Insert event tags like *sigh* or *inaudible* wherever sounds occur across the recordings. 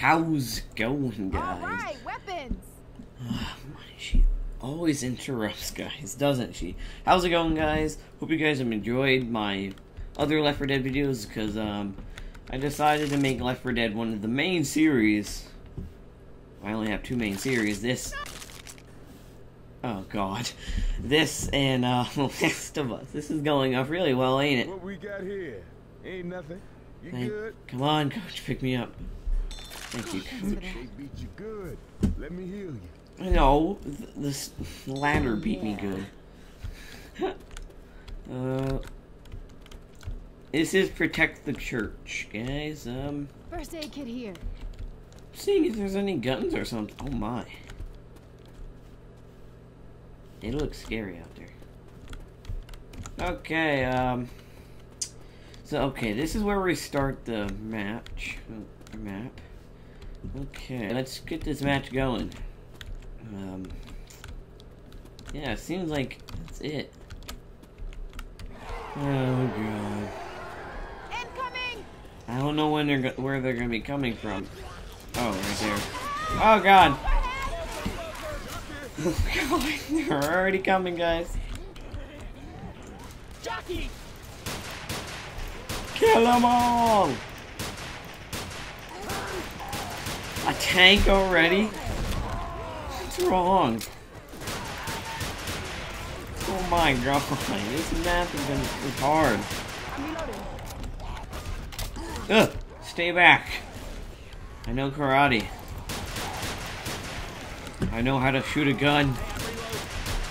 How's it going, guys? All right, weapons. *sighs* she always interrupts, guys, doesn't she? How's it going, guys? Hope you guys have enjoyed my other Left 4 Dead videos because um, I decided to make Left 4 Dead one of the main series. I only have two main series. This. Oh God, this and uh, *laughs* Last of Us. This is going off really well, ain't it? What we got here? Ain't nothing. You Thank- good? Come on, Coach, pick me up. Thank you, Coach. They beat you good. Let me heal you. Th- this ladder beat me good. *laughs* uh, this is protect the church, guys. Um, First aid kit here. seeing if there's any guns or something. Oh my, it looks scary out there. Okay, um, so okay, this is where we start the match. uh, Map. Okay, let's get this match going. Um, yeah, it seems like that's it. Oh god. Incoming. I don't know when they're where they're gonna be coming from. Oh, right there. Oh god. Oh god, they're *laughs* already coming, guys. Jockey. Kill them all! A tank already? What's wrong? Oh my god, *laughs* this map is gonna is hard. Ugh, stay back. I know karate. I know how to shoot a gun.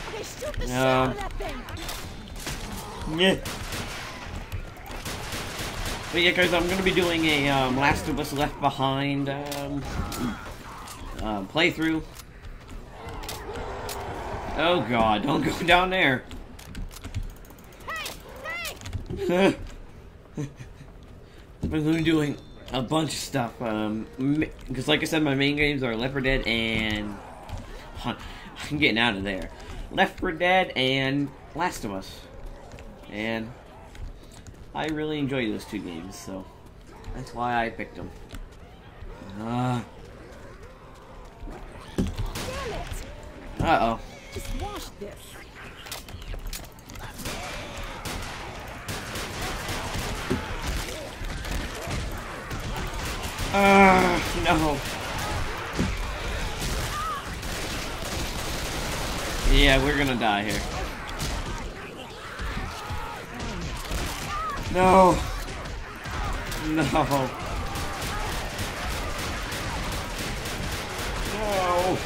Okay, shoot the shit No. out of that thing. Yeah. But yeah, guys, I'm gonna be doing a um, Last of Us Left Behind um, uh, playthrough. Oh god, don't go *laughs* down there. *laughs* I've been doing a bunch of stuff. Um, because like I said, my main games are 4 Dead and I'm getting out of there. Left 4 Dead and Last of Us, and I really enjoy those two games, so that's why I picked them. Uh it. oh. Just wash this. Uh, no. Yeah, we're gonna die here. No. No. No.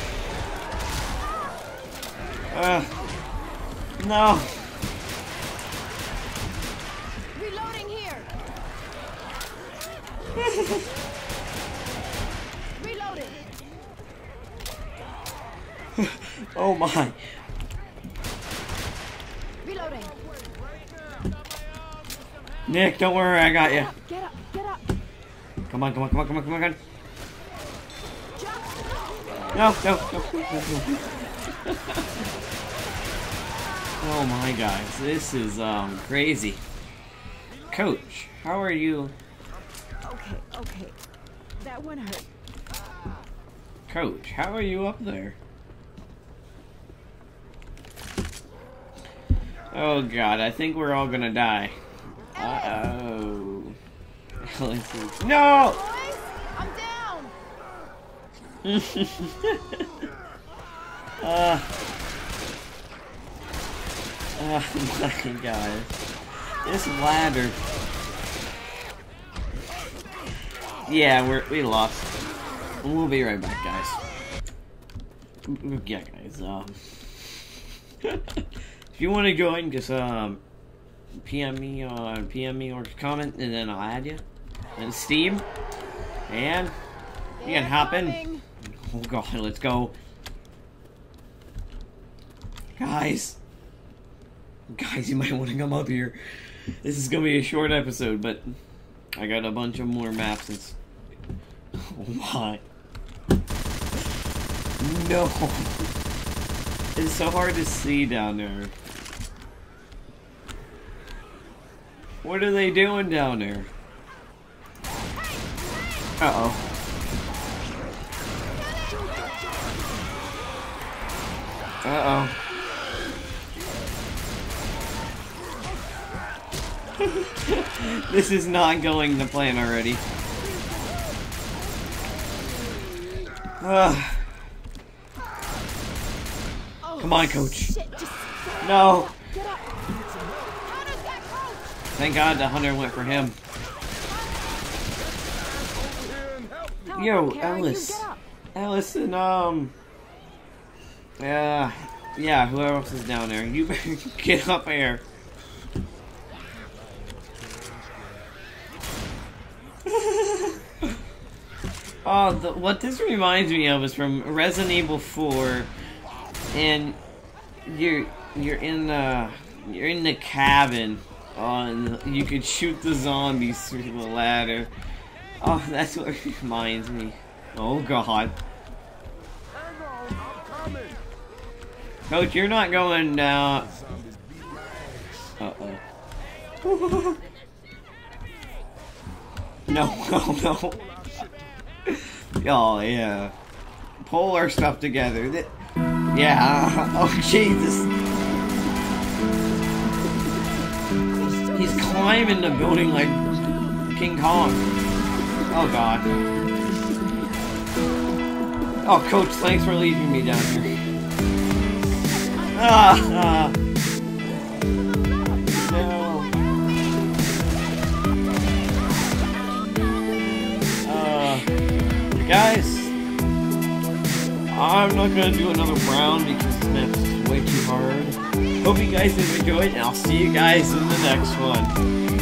Uh, no. Reloading here. *laughs* Reloading. Oh my. Reloading. Nick, don't worry, I got you. Get up. Get up. Come on, come on, come on, come on, come on, come on. No, no, no, no, no. *laughs* oh my guys, this is um crazy. Coach, how are you? Okay. Okay. That one hurt. Coach, how are you up there? Oh god, I think we're all gonna die. Uh oh. no! Boys, I'm down. *laughs* uh, oh my god. This ladder. Yeah, we're we lost. We'll be right back, guys. Yeah, guys. Um, *laughs* if you want to join, just um, PM me or PM me or comment, and then I'll add you. And Steam, and you can hop in. Oh god, let's go. Guys. Guys, you might want to come up here. This is gonna be a short episode, but I got a bunch of more maps. It's *laughs* oh my. No. *laughs* It's so hard to see down there. What are they doing down there? Uh-oh. Uh-oh. *laughs* this is not going to plan already. Ugh. Come on, coach. No. Thank God the hunter went for him. Yo, Alice. up. Allison, um. Yeah. Yeah, whoever else is down there. You better *laughs* get up here. *laughs* oh, the, what this reminds me of is from Resident Evil 4, and you're you're in the you're in the cabin, on you could shoot the zombies through the ladder. Oh, that's what *laughs* reminds me. Oh God. Coach, you're not going down. Zombies beat my ass. Uh oh. *laughs* No, no, no. Oh yeah. Pull our stuff together. Yeah. *laughs* Oh Jesus. He's climbing the building like King Kong. Oh God. Oh, Coach, thanks for leaving me down here. Ah. ah. Uh, guys, I'm not gonna do another round because this way too hard. Hope you guys have enjoyed, and I'll see you guys in the next one.